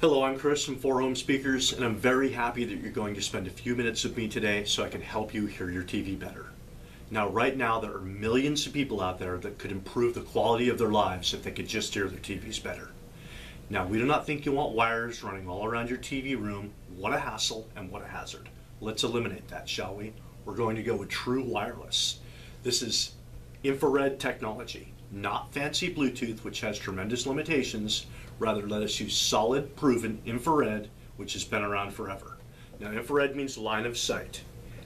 Hello, I'm Chris from Four Home Speakers, and I'm very happy that you're going to spend a few minutes with me today so I can help you hear your TV better. Now, right now, there are millions of people out there that could improve the quality of their lives if they could just hear their TVs better. Now, we do not think you want wires running all around your TV room. What a hassle and what a hazard. Let's eliminate that, shall we? We're going to go with true wireless. This is infrared technology, not fancy Bluetooth, which has tremendous limitations. Rather, let us use solid, proven infrared, which has been around forever. Now, infrared means line of sight,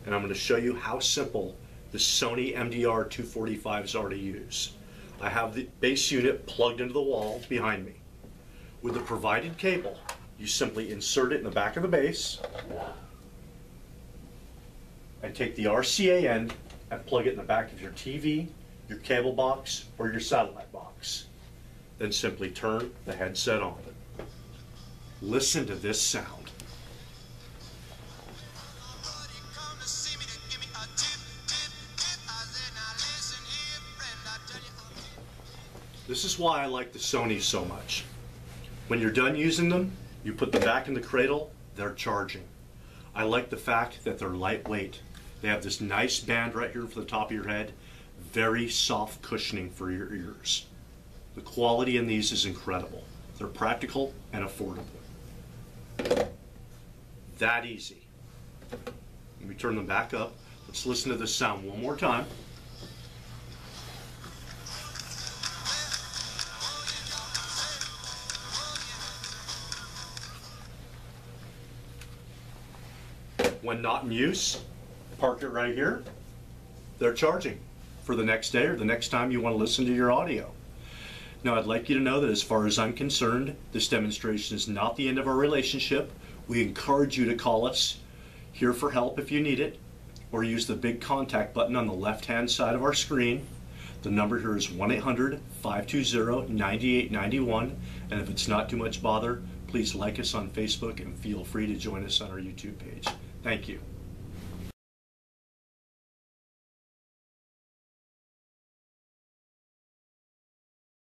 and I'm going to show you how simple the Sony MDR 245s are to use. I have the base unit plugged into the wall behind me. With the provided cable, you simply insert it in the back of the base and take the RCA end and plug it in the back of your TV, your cable box, or your satellite box. Then simply turn the headset on. Listen to this sound. This is why I like the Sony so much. When you're done using them, you put them back in the cradle, they're charging. I like the fact that they're lightweight. They have this nice band right here for the top of your head, very soft cushioning for your ears. The quality in these is incredible. They're practical and affordable. That easy. Let me turn them back up. Let's listen to this sound one more time. When not in use, park it right here. They're charging for the next day or the next time you want to listen to your audio. Now, I'd like you to know that as far as I'm concerned, this demonstration is not the end of our relationship. We encourage you to call us here for help if you need it, or use the big contact button on the left hand side of our screen. The number here is 1 800 520 9891. And if it's not too much bother, please like us on Facebook and feel free to join us on our YouTube page. Thank you.